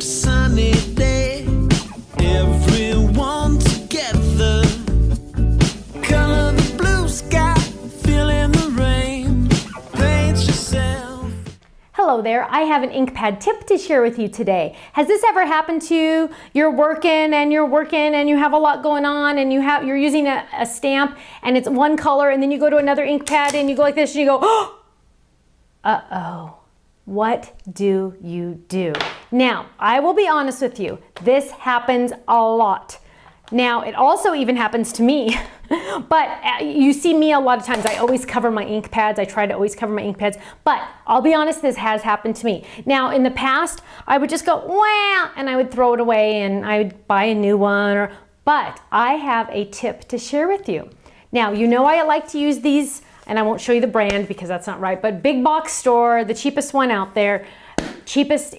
sunny day. Hello there, I have an ink pad tip to share with you today. Has this ever happened to you? You're working and you're working and you have a lot going on and you have you're using a, a stamp and it's one color and then you go to another ink pad and you go like this and you go, oh, uh-oh. What do you do? Now, I will be honest with you. This happens a lot. Now, it also even happens to me, but uh, you see me a lot of times. I always cover my ink pads. I try to always cover my ink pads, but I'll be honest, this has happened to me. Now, in the past, I would just go, wow, and I would throw it away and I would buy a new one, or, but I have a tip to share with you. Now, you know I like to use these, and I won't show you the brand because that's not right, but big box store, the cheapest one out there, cheapest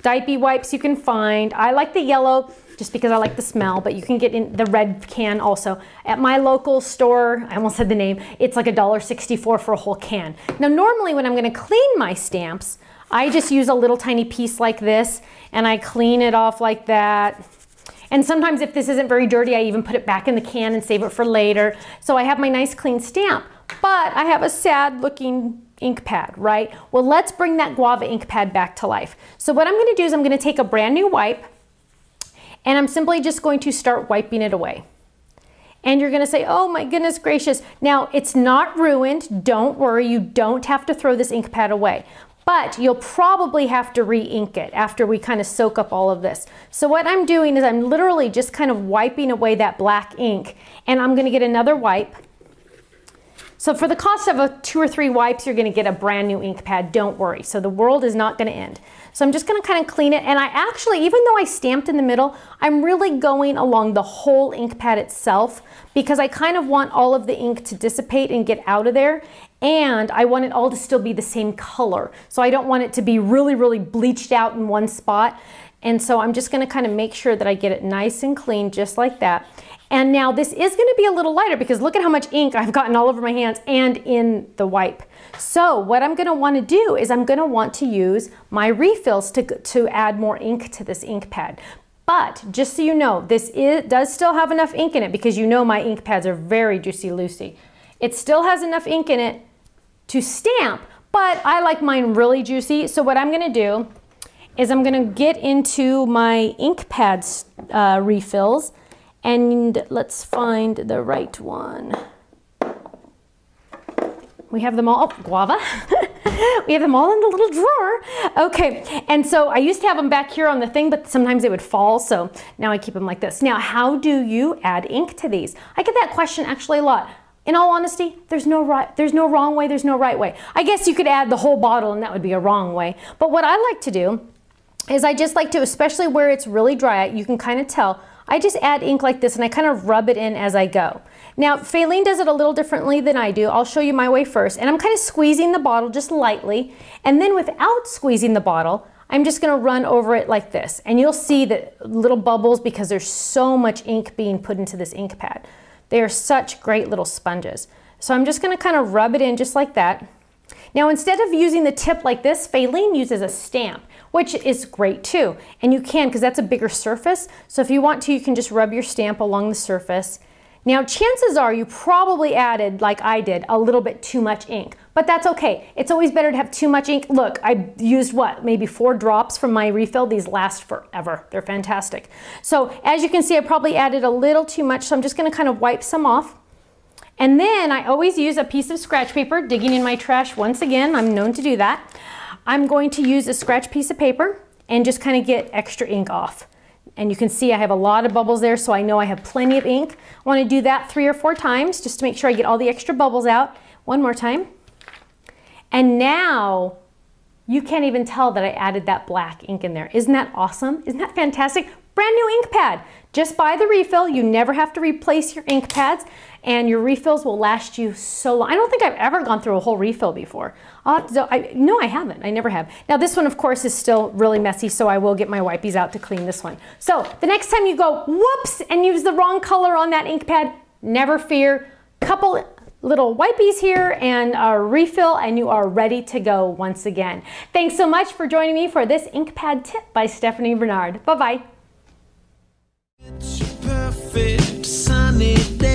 diaper wipes you can find. I like the yellow just because I like the smell, but you can get in the red can also. At my local store, I almost said the name, it's like $1.64 for a whole can. Now normally when I'm gonna clean my stamps, I just use a little tiny piece like this and I clean it off like that. And sometimes if this isn't very dirty, I even put it back in the can and save it for later. So I have my nice clean stamp, but I have a sad looking ink pad, right? Well, let's bring that guava ink pad back to life. So what I'm gonna do is I'm gonna take a brand new wipe and I'm simply just going to start wiping it away. And you're gonna say, oh my goodness gracious. Now, it's not ruined. Don't worry, you don't have to throw this ink pad away. But you'll probably have to re-ink it after we kind of soak up all of this. So what I'm doing is I'm literally just kind of wiping away that black ink and I'm gonna get another wipe so for the cost of a two or three wipes, you're gonna get a brand new ink pad, don't worry. So the world is not gonna end. So I'm just gonna kind of clean it. And I actually, even though I stamped in the middle, I'm really going along the whole ink pad itself because I kind of want all of the ink to dissipate and get out of there. And I want it all to still be the same color. So I don't want it to be really, really bleached out in one spot. And so I'm just gonna kind of make sure that I get it nice and clean just like that. And now this is gonna be a little lighter because look at how much ink I've gotten all over my hands and in the wipe. So what I'm gonna wanna do is I'm gonna want to use my refills to, to add more ink to this ink pad. But just so you know, this is, does still have enough ink in it because you know my ink pads are very juicy loosey. It still has enough ink in it to stamp, but I like mine really juicy. So what I'm gonna do is I'm gonna get into my ink pads uh, refills and let's find the right one. We have them all, oh, guava. we have them all in the little drawer. Okay, and so I used to have them back here on the thing, but sometimes they would fall, so now I keep them like this. Now, how do you add ink to these? I get that question actually a lot. In all honesty, there's no right, there's no wrong way, there's no right way. I guess you could add the whole bottle and that would be a wrong way. But what I like to do is I just like to, especially where it's really dry, you can kind of tell, I just add ink like this and I kind of rub it in as I go. Now, Faylene does it a little differently than I do. I'll show you my way first. And I'm kind of squeezing the bottle just lightly. And then without squeezing the bottle, I'm just gonna run over it like this. And you'll see the little bubbles because there's so much ink being put into this ink pad. They are such great little sponges. So I'm just gonna kind of rub it in just like that. Now, instead of using the tip like this, Faylene uses a stamp which is great too. And you can, because that's a bigger surface. So if you want to, you can just rub your stamp along the surface. Now, chances are you probably added, like I did, a little bit too much ink, but that's okay. It's always better to have too much ink. Look, I used what, maybe four drops from my refill. These last forever. They're fantastic. So as you can see, I probably added a little too much, so I'm just gonna kind of wipe some off. And then I always use a piece of scratch paper, digging in my trash once again, I'm known to do that. I'm going to use a scratch piece of paper and just kind of get extra ink off. And you can see I have a lot of bubbles there, so I know I have plenty of ink. I want to do that three or four times just to make sure I get all the extra bubbles out. One more time. And now you can't even tell that I added that black ink in there. Isn't that awesome? Isn't that fantastic? Brand new ink pad. Just buy the refill. You never have to replace your ink pads and your refills will last you so long. I don't think I've ever gone through a whole refill before. To, I, no, I haven't. I never have. Now this one, of course, is still really messy, so I will get my wipies out to clean this one. So the next time you go, whoops, and use the wrong color on that ink pad, never fear. Couple little wipies here and a refill and you are ready to go once again. Thanks so much for joining me for this ink pad tip by Stephanie Barnard. Bye-bye. It's perfect sunny day.